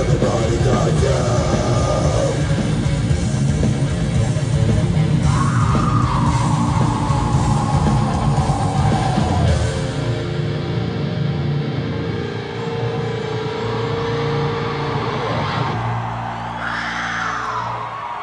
Everybody got down.